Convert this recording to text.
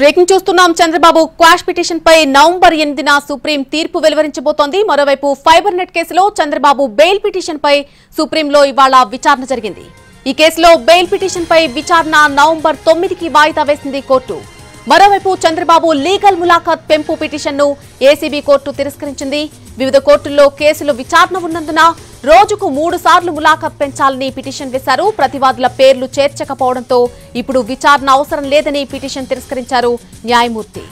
Breaking చూస్తున్నాం. Chandrababu quash petition పై November ఎనిమిదిన సుప్రీం తీర్పు వెలువరించబోతోంది. మరోవైపు ఫైబర్ నెట్ కేసులో చంద్రబాబు బెయిల్ పిటిషన్ పై సుప్రీంలో ఇవాళ విచారణ జరిగింది. ఈ కేసులో బెయిల్ పిటిషన్ పై విచారణ నవంబర్ తొమ్మిదికి వాయిదా వేసింది కోర్టు. మరోవైపు చంద్రబాబు లీగల్ ములాఖాత్ పెంపు పిటిషన్ను ఏసీబీ కోర్టు తిరస్కరించింది. వివిధ కోర్టుల్లో కేసులు విచారణ ఉన్నందున రోజుకు మూడు సార్లు ములాఖాత్ పెంచాలని పిటిషన్ వేశారు. ప్రతివాదుల పేర్లు చేర్చకపోవడంతో ఇప్పుడు విచారణ అవసరం లేదని పిటిషన్ తిరస్కరించారు న్యాయమూర్తి.